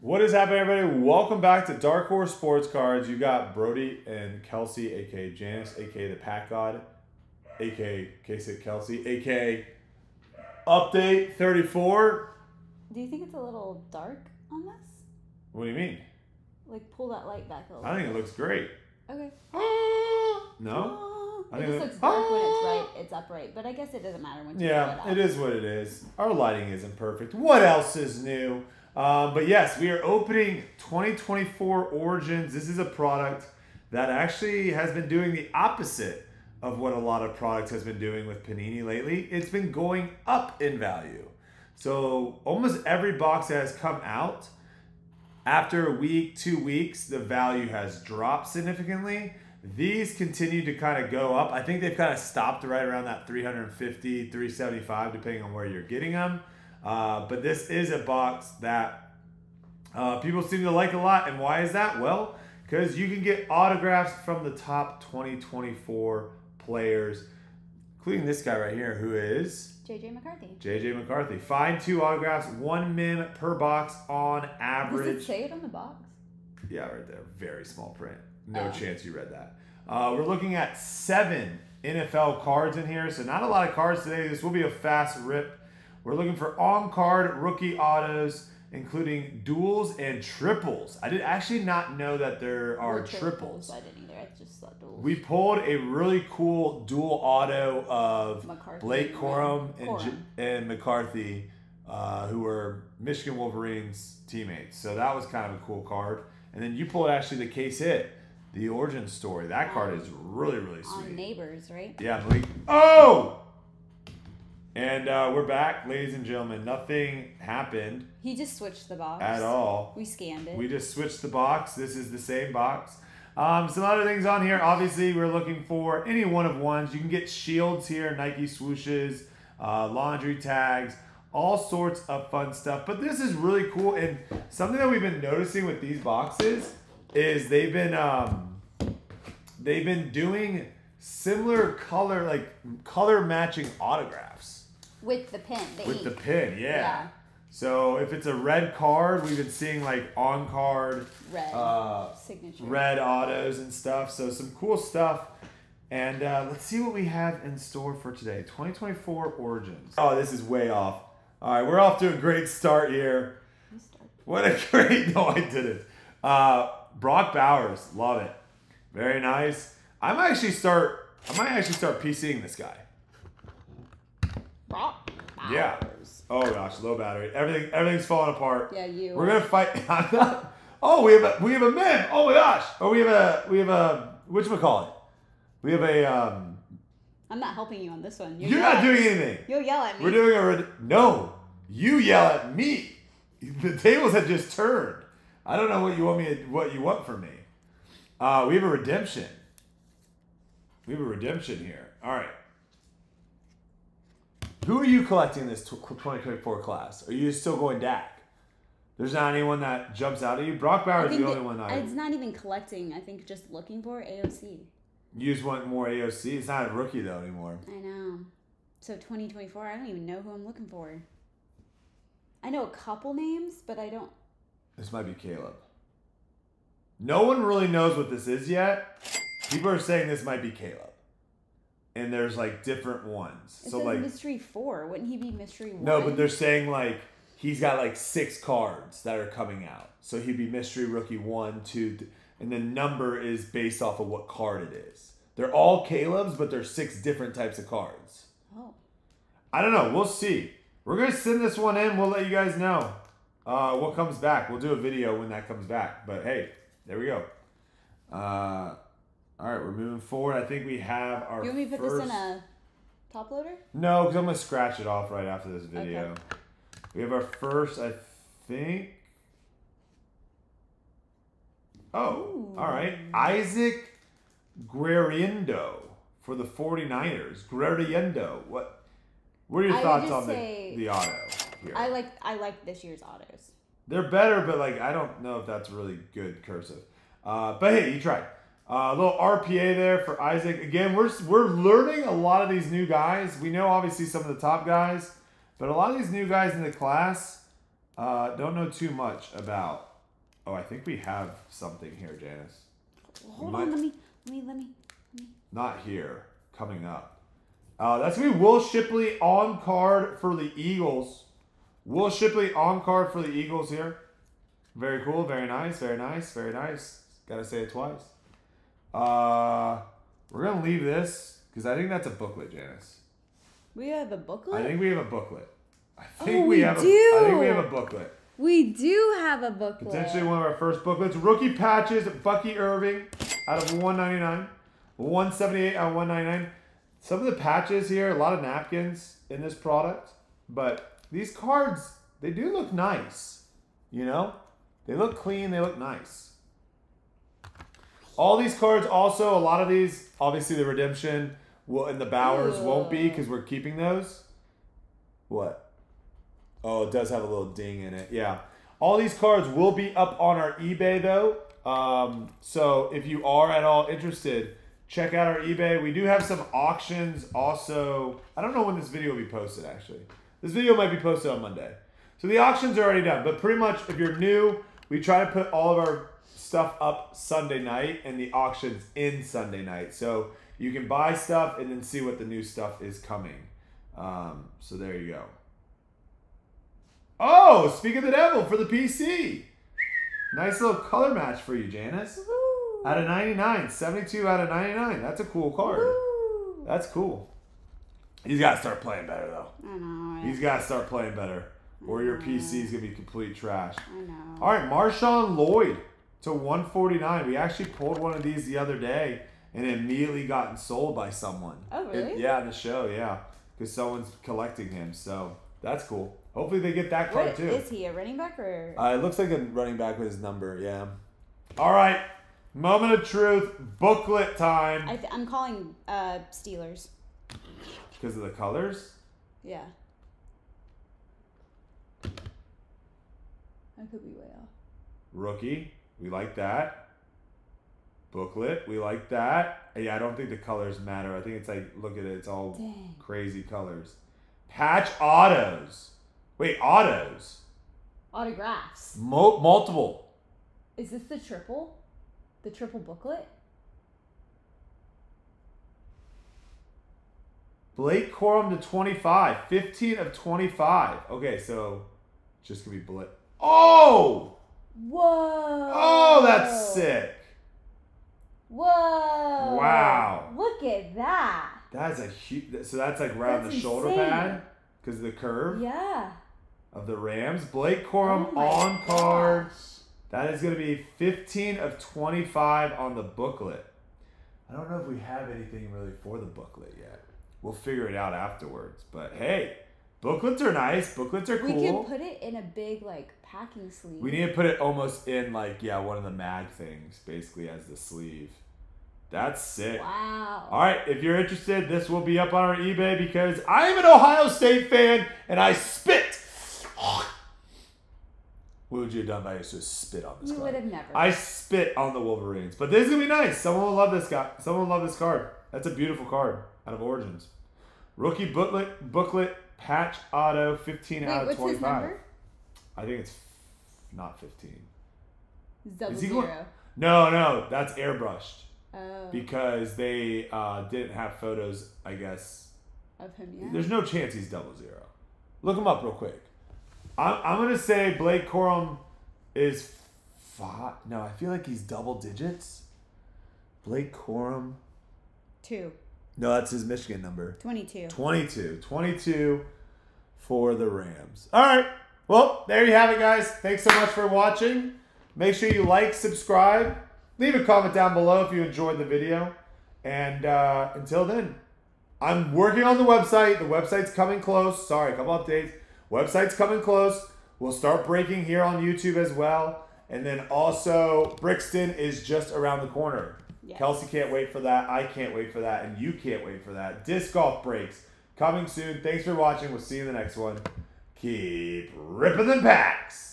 What is happening, everybody? Welcome back to Dark Horse Sports Cards. You got Brodie and Kelsey, aka Janice, aka the Pack God, aka Case Hit Kelsey, aka Update 34. Do you think it's a little dark on this? What do you mean? Like pull that light back a little. I think it looks great. Okay. No? I it just looks dark when it's Oh. right. It's upright, but I guess it doesn't matter when you Yeah, it it, what it is. Our lighting isn't perfect. What else is new? Um, but yes, we are opening 2024 Origins. This is a product that actually has been doing the opposite of what a lot of products has been doing with Panini lately. It's been going up in value. So almost every box that has come out after a week, two weeks, the value has dropped significantly. These continue to kind of go up. I think they've kind of stopped right around that 350, 375, depending on where you're getting them. Uh, but this is a box that uh, people seem to like a lot. And why is that? Well, because you can get autographs from the top 2024 players, including this guy right here, who is JJ McCarthy. JJ McCarthy. Find two autographs, one min per box on average. Does it say it on the box? Yeah, right there. Very small print. No Oh. chance you read that. Uh, we're looking at seven NFL cards in here, so not a lot of cards today. This will be a fast rip. We're looking for on card rookie autos, including duals and triples. I did actually not know that there are Or triples. I didn't either. I just thought duals. We pulled a really cool dual auto of McCarthy Blake Corum and, Corum. J- and McCarthy, uh, who were Michigan Wolverines teammates. So that was kind of a cool card. And then you pulled actually the case hit, the origin story. That card is really, really on sweet. Nabers, right? Yeah, Malik. Oh! And uh, we're back, ladies and gentlemen. Nothing happened He just switched the box at all. We scanned it. We just switched the box. This is the same box. Um, some other things on here. Obviously, we're looking for any one of ones. You can get shields here, Nike swooshes, uh, laundry tags, all sorts of fun stuff. But this is really cool. And something that we've been noticing with these boxes is they've been um, they've been doing similar color like color matching autographs with the pin. The with ink. the pin. Yeah. Yeah. So if it's a red card, we've been seeing like on card red uh, signature. red autos and stuff. So some cool stuff. And uh, let's see what we have in store for today. 2024 Origins. Oh, this is way off. All right, we're off to a great start here. What a great, no, I didn't. Uh, Brock Bowers, love it. Very nice. I might actually start, I might actually start PCing this guy. Yeah. Oh gosh, low battery. Everything, everything's falling apart. Yeah, you. We're gonna fight. I'm not. Oh, we have a we have a mem. Oh my gosh. Oh, we have a we have a which we call it? We have a um. I'm not helping you on this one. You're yell not doing anything. You'll yell at me. We're doing a red- no. You yell at me. The tables have just turned. I don't know what you want me to, what you want from me. Uh, we have a redemption. We have a redemption here. All right. Who are you collecting this 2024 class? Are you still going DAC? There's not anyone that jumps out at you. Brock Bowers is the only one that I, It's not even collecting. I think just looking for AOC. you just want more AOC. It's not a rookie though anymore. I know. So 2024, I don't even know who I'm looking for. I know a couple names, but I don't. This might be Caleb. No one really knows what this is yet. People are saying this might be Caleb. And there's like different ones. It so like mystery four. Wouldn't he be mystery one? no, but they're saying like he's got like six cards that are coming out. So he'd be mystery rookie one, two, th- and the number is based off of what card it is. They're all Caleb's, but there's six different types of cards. Oh, I don't know. We'll see. We're gonna send this one in. We'll let you guys know uh, what comes back. We'll do a video when that comes back. But hey, there we go. Uh, all right, we're moving forward. I think we have our. you want me to put first... this in a top loader? No, because I'm gonna scratch it off right after this video. Okay. We have our first, I think. Oh, Ooh. all right. Isaac Guerendo for the 49ers. Guerendo. What? What are your I thoughts on the, the auto here? I like I like this year's autos. They're better, but like I don't know if that's really good cursive. Uh, but hey, you tried. Uh, a little RPA there for Isaac. Again, we're we're learning a lot of these new guys. We know obviously some of the top guys, but a lot of these new guys in the class uh, don't know too much about Oh, I think we have something here, Janice. Hold might- on, let me, let me, let me. Not here. Coming up. Uh, that's gonna be Will Shipley on card for the Eagles. Will Shipley on card for the Eagles here. Very cool. Very nice. Very nice. Very nice. Gotta say it twice. Uh, we're gonna leave this because I think that's a booklet, Janice. We have a booklet. I think we have a booklet. I think Oh, we, we have. A, do. I think we have a booklet. we do have a booklet. Potentially one of our first booklets. Rookie patches, Bucky Irving out of 199. 178 out of 199. Some of the patches here, a lot of napkins in this product, but these cards, they do look nice. You know? They look clean, they look nice. All these cards also, a lot of these, obviously the redemption will and the Bowers won't be because we're keeping those. What? Oh, it does have a little ding in it. Yeah. All these cards will be up on our eBay though. Um, so if you are at all interested, check out our eBay. We do have some auctions also. I don't know when this video will be posted actually. This video might be posted on Monday. So the auctions are already done, but pretty much if you're new, we try to put all of our stuff up Sunday night and the auctions in Sunday night. So you can buy stuff and then see what the new stuff is coming. Um, so there you go. Oh, speak of the devil for the PC. Nice little color match for you, Janice. Woo. Out of 99, 72 out of 99. That's a cool card. Woo. That's cool. He's got to start playing better, though. I know. He's got to start playing better, or your PC is going to be complete trash. I know. All right, Marshawn Lloyd to 149. We actually pulled one of these the other day, and it immediately gotten sold by someone. Oh, It- really? yeah, in the show, yeah, because someone's collecting him. So that's cool. Hopefully they get that card What too. is he? A running back or? Uh, it looks like a running back with his number. Yeah. All right, moment of truth, booklet time I th- I'm calling uh Steelers. because of the colors. Yeah. I could be way off. Rookie, we like that. Booklet, we like that. Yeah, I don't think the colors matter. I think it's like, look at it, it's all Dang. crazy colors. Patch autos. Wait, autos. Autographs. Mo- multiple. Is this the triple? The triple booklet? Blake Corum to 25. 15 of 25. Okay, so just gonna be Blake. Oh! Whoa! Oh, that's sick. Whoa! Wow. Look at that. That is a huge. So that's like right on That's the shoulder pad because of the curve Yeah. of the Rams. Blake Corum Oh on card. gosh. That is going to be 15 of 25 on the booklet. I don't know if we have anything really for the booklet yet. We'll figure it out afterwards. But hey, booklets are nice. Booklets are cool. We could put it in a big like packing sleeve. We need to put it almost in like yeah one of the mag things basically as the sleeve. That's sick. Wow. All right, if you're interested, this will be up on our eBay because I'm an Ohio State fan and I spit. What would you have done if I used to spit on this You card? would have never. I spit on the Wolverines, but this is gonna be nice. Someone will love this guy. Someone will love this card. That's a beautiful card out of Origins. Rookie booklet, booklet patch auto, 15 Wait, out of what's 25. his? I think it's not 15. Double Is he zero. going- No, no, that's airbrushed Oh, because they uh, didn't have photos. I guess of him, yeah. there's no chance he's double zero. Look him up real quick. I'm, I'm gonna say Blake Corum is five. No, I feel like he's double digits. Blake Corum. Two. No, that's his Michigan number. 22. 22. 22 for the Rams. All right. Well, there you have it, guys. Thanks so much for watching. Make sure you like, subscribe, leave a comment down below if you enjoyed the video. And uh, until then, I'm working on the website. The website's coming close. Sorry, a couple updates. Website's coming close. We'll start breaking here on YouTube as well. And then also, Brixton is just around the corner. Yes. Kelsey can't wait for that. I can't wait for that. And you can't wait for that. Disc golf breaks coming soon. Thanks for watching. We'll see you in the next one. Keep ripping them packs.